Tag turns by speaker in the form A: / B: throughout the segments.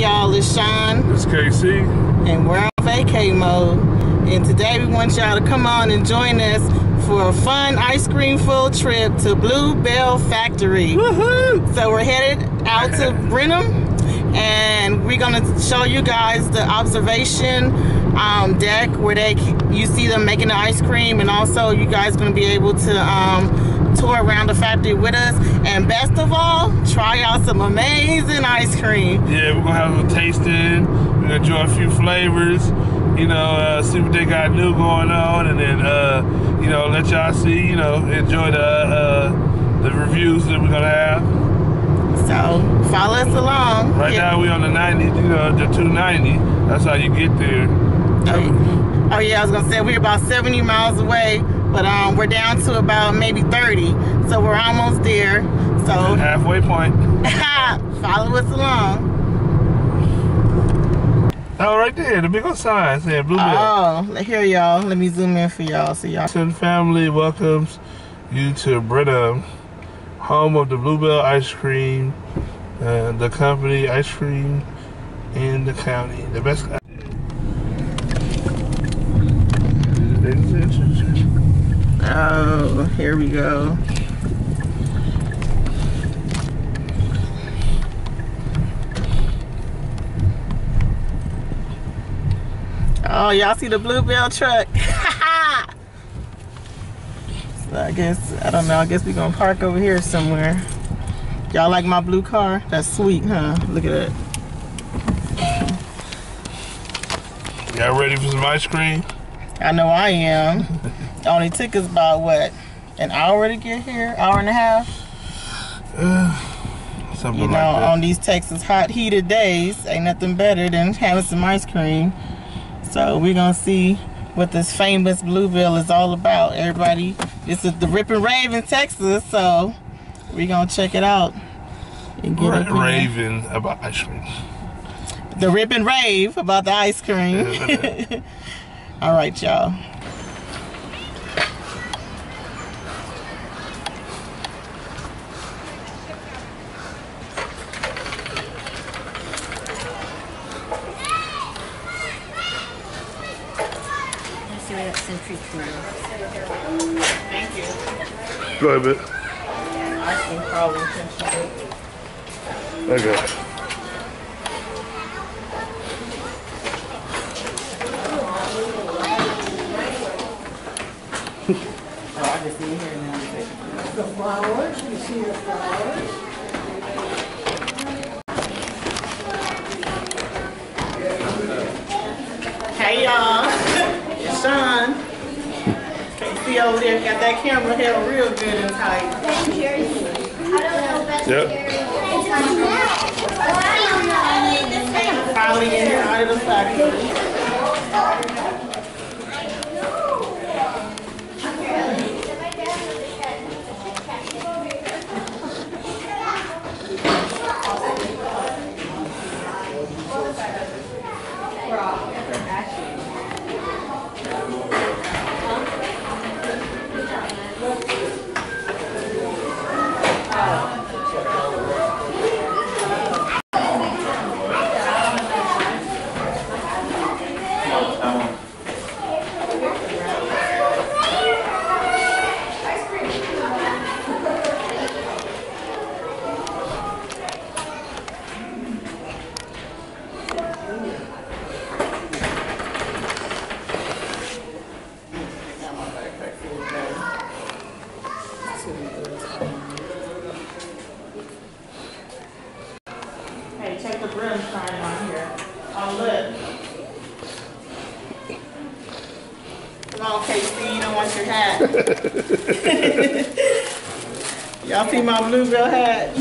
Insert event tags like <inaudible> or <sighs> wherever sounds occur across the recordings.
A: y'all, it's Shawn.
B: It's KC.
A: And we're on vacay mode. And today we want y'all to come on and join us for a fun ice cream full trip to Blue Bell Factory.
B: Woohoo!
A: So we're headed out to <laughs> Brenham and we're gonna show you guys the observation um, deck where they you see them making the ice cream and also you guys gonna be able to um, tour around the factory with us and best of all try out some amazing ice cream
B: Yeah, we're gonna have a tasting. We're gonna enjoy a few flavors. You know, uh, see what they got new going on, and then uh, you know let y'all see. You know, enjoy the uh, the reviews that we're gonna have.
A: so follow us along
B: Right
A: Yeah.
B: now we on the 90, you know, the 290. That's how you get there.
A: Oh, oh yeah, I was gonna say we're about 70 miles away, but um, we're down to about maybe 30, so we're almost there. So
B: Halfway point. <laughs>
A: follow us along.
B: Oh, right there, the big old sign saying Blue Bell.
A: Oh, here y'all. Let me zoom in for y'all so y'all.
B: Jackson family welcomes you to Brenham, home of the Bluebell ice cream, uh, the company ice cream in the county. The best.
A: Oh, here we go. Oh, y'all see the Bluebell truck? <laughs> so I guess, I don't know, I guess we gonna park over here somewhere. Y'all like my blue car? That's sweet, huh? Look at that.
B: Y'all ready for some ice cream?
A: I know I am. <laughs> Only took us about what? An hour to get here? Hour and a half? <sighs>
B: Something
A: You know,
B: like that.
A: on these Texas hot heated days, ain't nothing better than having some ice cream. So we're gonna see what this famous Bluebell is all about. Everybody, this is the Rip and Rave in Texas, so we're gonna check it out. And get
B: Ra- raving about ice cream.
A: The Rip and Rave about the ice cream. <laughs> All right, y'all.
C: Let's see where that century pool.
A: Thank you.
B: Go ahead, bit.
A: Ice cream problem.
B: Okay.
A: Oh, I just need here now. Hey y'all, it's Shawn. See over there, got that camera held real good and tight.
B: Yep.
A: Finally in here out of the factory. Hey, check the brim sign on here. On lip. Come on, KC, you don't want your hat. Y'all see my bluebell hat?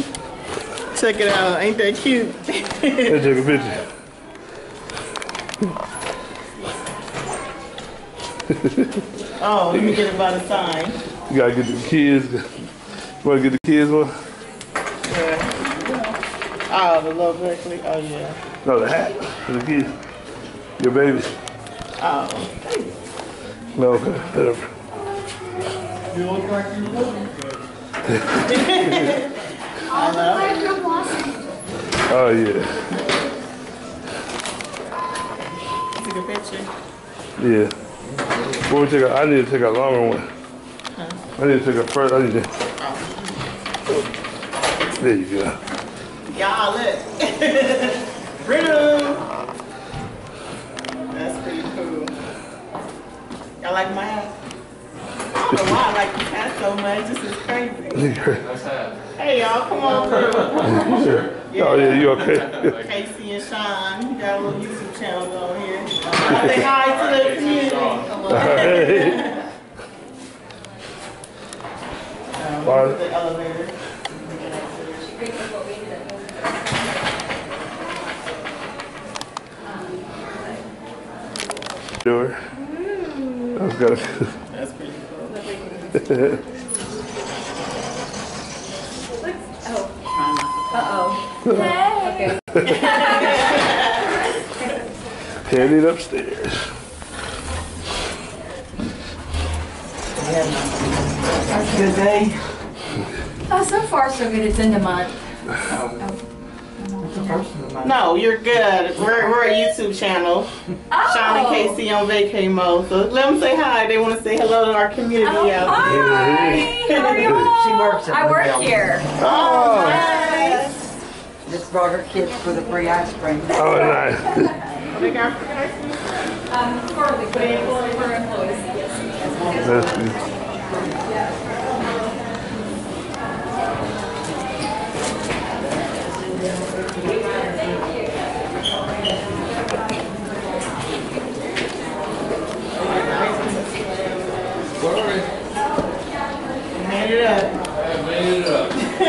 A: Check it out, ain't that cute?
B: Let's take a picture.
A: Oh, let me get it by the sign.
B: You gotta get the kids. You Wanna get the kids one?
A: Yeah. Oh, the little Berkeley, oh yeah.
B: No, the hat for the kids. Your baby.
A: Oh,
B: No, okay, whatever.
A: I know.
B: Oh yeah.
A: a picture?
B: Yeah. Well, we take a, I need to take a longer one. I need to take a first. I need to. There you go.
A: Y'all look. <laughs> Brenham. That's pretty cool. Y'all like my hat? I don't know why I like this hat so much. This is crazy. <laughs> Hey y'all, come on <laughs> through.
B: Oh yeah, you okay? <laughs>
A: KC and Shawn, you got a little YouTube channel going here. Say hi to the community.
B: Hey.
A: Um,
B: Bye.
A: the elevator.
B: Sure. That's good.
A: That's pretty cool.
C: Uh-oh. Okay.
B: Headed upstairs. Yeah.
A: Good day.
C: Oh, so far so good. It's in the month.
A: No, you're good. We're, we're a YouTube channel. Oh, Shawn and KC on vacay mode. So let them say hi. They want to say hello to our community
C: Oh,
A: out
C: hi. How are you <laughs> all?
D: She works at
C: I work
D: building.
C: here.
B: Oh,
A: Nice.
D: Just brought her kids for the free ice cream. <laughs>
B: oh nice.
A: They got free ice cream?
C: Um, for the for employees. Yes.
B: That's good.
A: Made it up.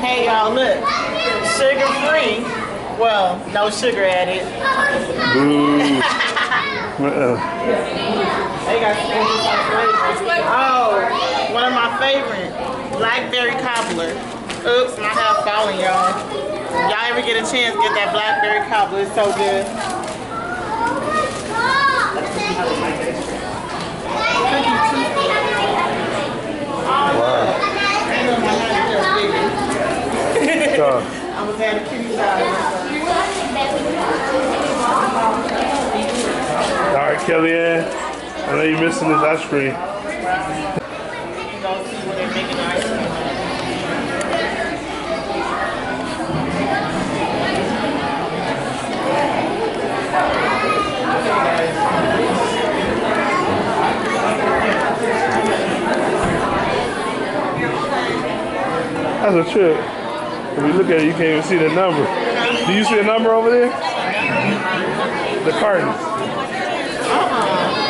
A: Hey y'all, look. Sugar free. Well, no sugar added.
B: Boo. <laughs> Uh-uh.
A: They got. Oh, one of my favorite. Blackberry cobbler. Oops, my hair's falling, y'all. Y'all ever get a chance, get that blackberry cobbler. It's so good.
B: Wow.
A: I know my hair is bigger.
B: Uh,
A: I was at a kitty
B: all right, Kellyanne. I know you're missing this ice cream.
A: Go see where they're making the ice cream.
B: That's a trip. If you look at it, you can't even see the number. Do you see a number over there? The carton.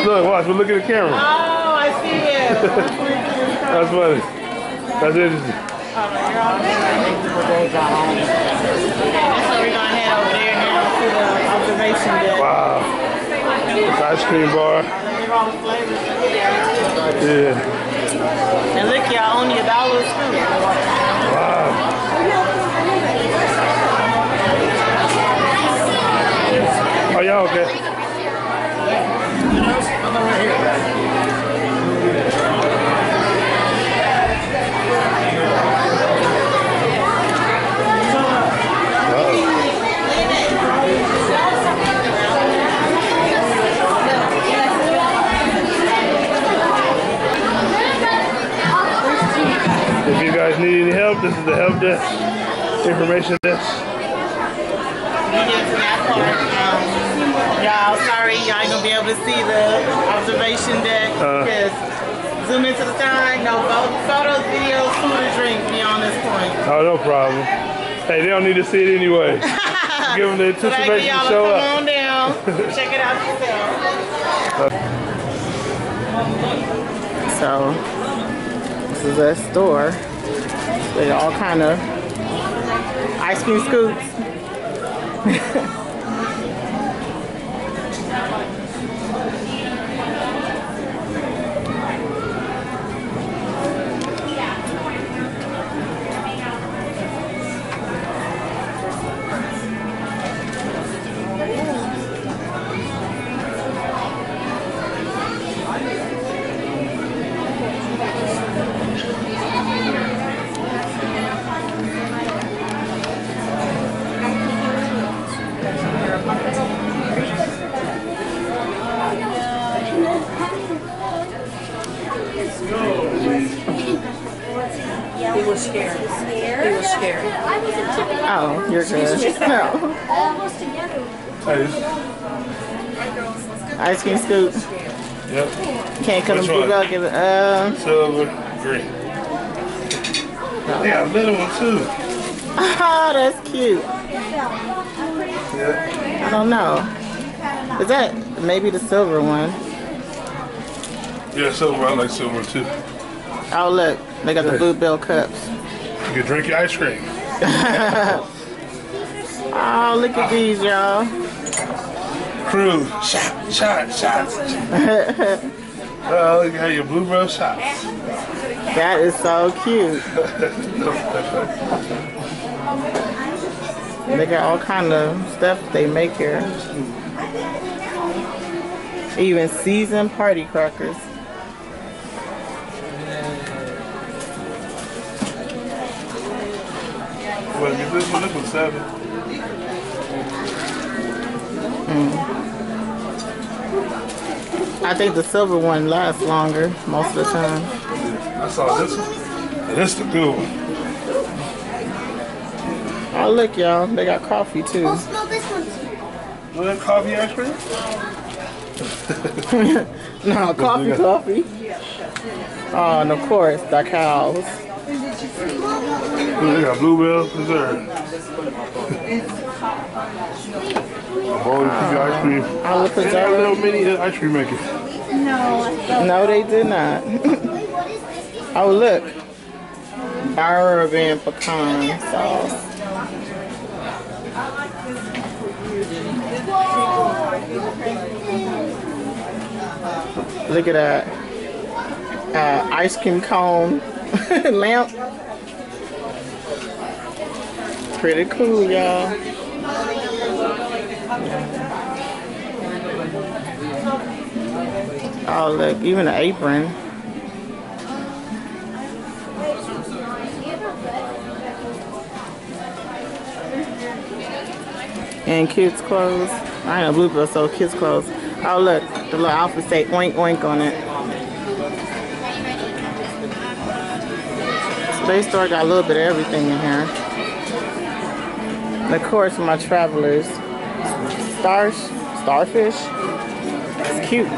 B: Look, watch. But look at the camera.
A: Oh, I see it. <laughs>
B: That's funny. That's interesting.
A: So we're gonna head over there now to the observation deck.
B: Wow. This ice cream bar.
A: They're all the flavors.
B: Yeah.
A: And look, y'all, only a dollar a scoop.
B: Wow. Oh, okay? If you guys need any help, this is the help desk information desk.
A: We get to that part. Um, y'all, sorry, y'all ain't gonna be able to see the observation deck
B: Uh.
A: zoom into the side. No photos, videos, food, or drink beyond this point.
B: Oh, no problem. Hey, they don't need to see it anyway. <laughs> Give them the anticipation to show
A: come
B: up.
A: on down, <laughs> check it out yourself. So this is a store with all kind of ice cream scoops. <laughs> Can't cut
B: Which one?
A: blue bell. Give it. Uh,
B: Silver, green. They got a little one too.
A: oh, that's cute.
B: Yeah.
A: I don't know. Is that maybe the silver one?
B: Yeah, silver. I like silver too.
A: Oh, look. They got the bluebell cups.
B: You can drink your ice cream. <laughs>
A: Oh, look at these, y'all.
B: Crew, shot, shot, shots. <laughs> oh, you got your bluebell shots.
A: That is so cute. They got all kind of stuff they make here. Even seasoned party crackers.
B: Well, this one. This one's seven.
A: I think the silver one lasts longer most of the time.
B: I saw this one. And this the good one.
A: Oh, look, y'all. They got coffee, too.
C: Oh, smell this one.
B: You want coffee ice cream? <laughs>
A: No, <laughs> coffee, coffee. Oh, and of course, the cows.
B: They got bluebell dessert. A bowl of ice cream.
A: All the
B: They got a little mini ice cream maker.
A: No, No, they did not. <laughs> oh, look. Bourbon pecan sauce. Look at that. Uh, ice cream cone <laughs> lamp. Pretty cool, y'all. Oh, look, even an apron. And kids' clothes. I know Bluebell sold kids' clothes. Oh, look, the little outfit say oink oink on it. Space store got a little bit of everything in here. And of course, my travelers, stars, starfish. It's cute.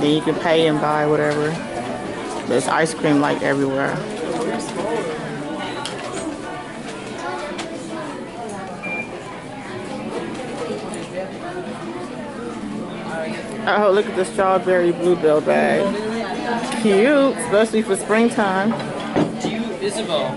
A: Then you can pay and buy whatever. There's ice cream like everywhere. Oh, look at the strawberry bluebell bag. Cute, especially for springtime.
E: Do you, Isabel,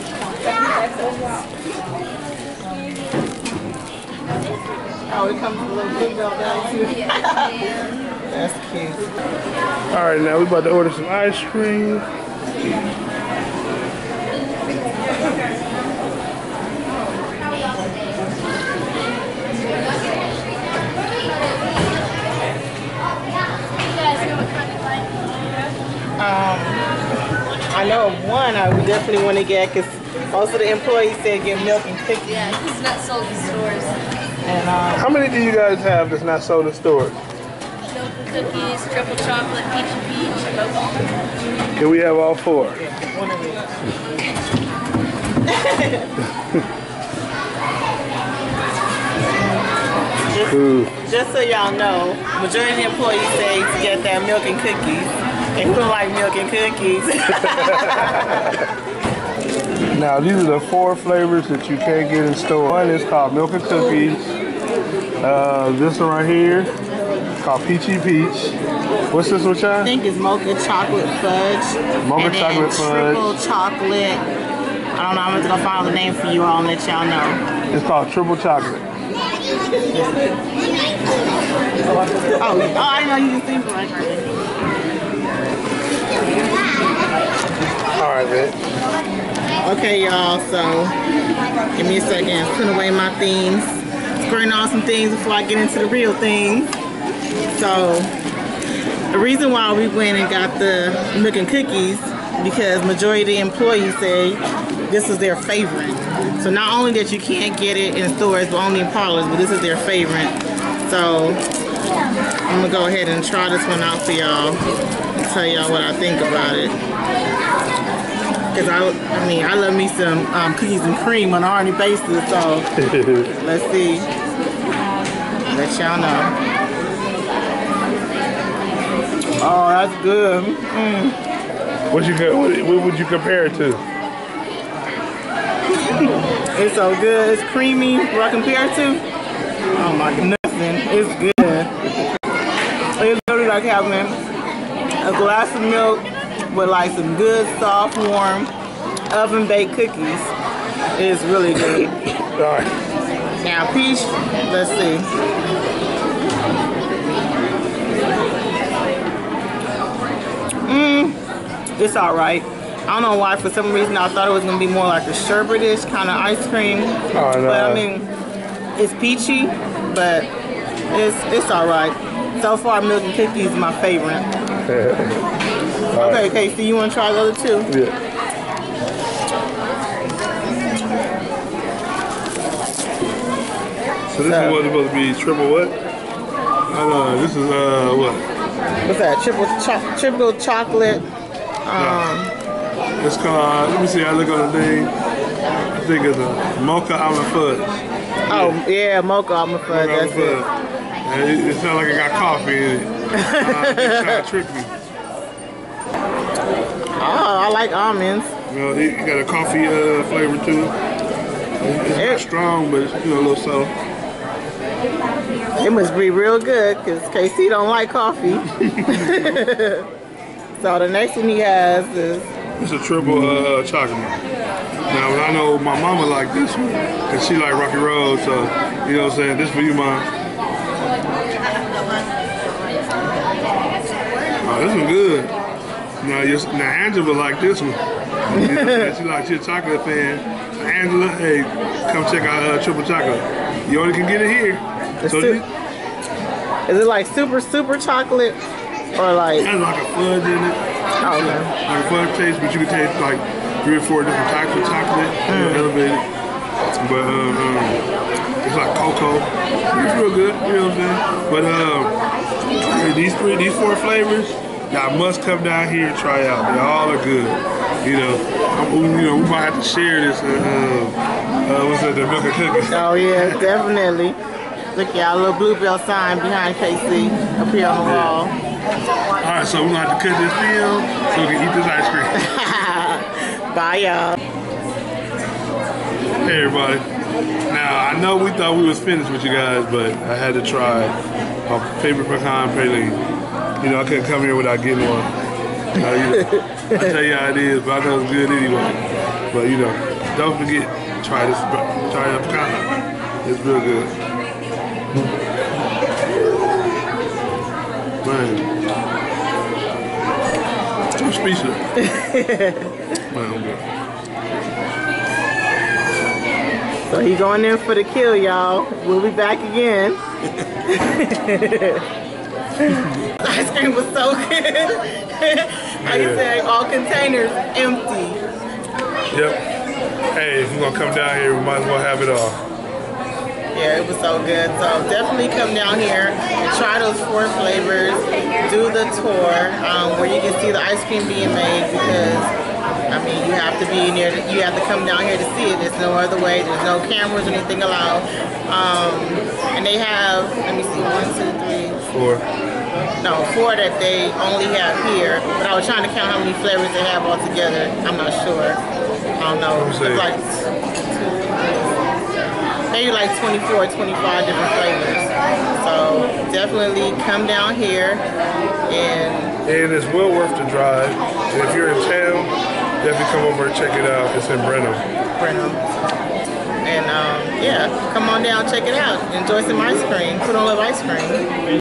A: Oh, it comes with a little bag too. <laughs> That's cute.
B: All right, now we about to order some ice cream.
A: Um, I know of one I would definitely want to get because most of the employees said get milk and cookies.
C: Yeah, it's not sold in stores.
A: And um,
B: How many do you guys have that's not sold in stores?
C: Milk and cookies, triple chocolate, peach and peach, both.
B: Can we have all four?
A: one of these. <laughs>
B: Ooh.
A: Just so y'all know, majority of the employees say to get that milk and cookies. They don't like milk and cookies. <laughs> <laughs>
B: Now these are the four flavors that you can't get in store. One is called milk and cookies. Uh, this one right here called peachy peach. What's this one,
A: I think it's mocha chocolate fudge.
B: Mocha
A: and
B: chocolate fudge.
A: Triple chocolate. I don't know. I'm just gonna find the name for you all and let y'all know.
B: It's called triple chocolate.
A: Oh, oh I know you can from right.
B: All right, man.
A: Okay, y'all, so give me a second. Putting away my things. Squaring off some things before I get into the real thing. So, the reason why we went and got the milk and cookies because majority of the employees say this is their favorite. So not only that you can't get it in stores, but only in parlors, but this is their favorite. So I'm gonna go ahead and try this one out for y'all and tell y'all what I think about it. Cause I, I mean, I love me some um, cookies and cream on an already basis. So <laughs> let's see. Let y'all know. Oh, that's good. Mm.
B: What you what, what would you compare it to?
A: It's so good. It's creamy. What I compare it to? Oh my nothing. It's good. It's literally like having a glass of milk with like some good, soft, warm, oven baked cookies. It's really good.
B: All right.
A: Now peach, let's see. Mmm, it's all right. I don't know why. For some reason, I thought it was gonna be more like a sherbetish kind of ice cream.
B: Oh, no.
A: But I mean, it's peachy, but it's it's all right. So far, milk and cookies is my favorite. <laughs> Okay, KC, you want to try the other two?
B: Yeah. So this is what's supposed to be triple what? Uh, this is uh what?
A: What's that? Triple cho- triple chocolate.
B: It's called. Let me see. I look on the thing. I think it's a mocha almond fudge.
A: Oh yeah, mocha almond fudge.
B: Mocha
A: That's
B: almond
A: it.
B: fudge. And it, it sounds like it got coffee in it. <laughs> Uh, they trying to trick me.
A: Oh, I like almonds.
B: You know, it, got a coffee uh, flavor to it. It's, not strong, but it's you know a little soft.
A: It must be real good because KC don't like coffee. <laughs> so the next one he has is
B: It's a triple uh, chocolate. Now, I know my mama like this one, and she like Rocky Road, so, you know what I'm saying? This for you, mom. Oh, this one good. Now, now Angela like this one. You know, what I'm saying? she like, she a chocolate fan. Angela, hey, come check out uh, Triple Chocolate. You only can get it here.
A: It's
B: So
A: is it like super super chocolate or like
B: has like a fudge in it.
A: oh okay.
B: like a fudge taste, but you can taste like three or four different types of chocolate, you know, elevated. But um, um, it's like cocoa. It's real good, you know what I'm saying? But um, these three, these four flavors, y'all must come down here and try out. They all are good. You know, I'm, you know, we might have to share this. Uh, uh, uh, what's that? The milk and cookies. <laughs>
A: Oh yeah, definitely. Look at y'all little bluebell sign behind KC up here on the wall.
B: All right, so we're gonna have to cut this film so we can eat this ice cream. <laughs>
A: Bye y'all.
B: Hey everybody. Now I know we thought we was finished with you guys, but I had to try my favorite pecan praline. You know I couldn't come here without getting one. Now, you know, I tell you how it is, but I know it's good anyway. But you know, don't forget try this try the pecan. It's real good. Man. I'm speechless. <laughs> Man, I'm good.
A: So he going in for the kill, y'all. We'll be back again. <laughs> <laughs> Ice cream was so good. <laughs> you
B: Yeah.
A: said, all containers empty.
B: Yep. Hey, if we're gonna come down here, we might as well have it all.
A: Yeah, it was so good. So definitely come down here, try those four flavors, do the tour um, where you can see the ice cream being made because I mean you have to be in there. You have to come down here to see it. There's no other way. There's no cameras or anything allowed. Um, and they have let me see one, two, three,
B: Or
A: no, four that they only have here. But I was trying to count how many flavors they have altogether. I'm not sure. I don't know. It's like maybe like 24, 25 different flavors. So definitely come down here and
B: and it's well worth the drive. And if you're in town, definitely come over and check it out. It's in Brenham.
A: Brenham. And um, yeah, come on down, check it out. Enjoy some ice cream. Put on love ice cream.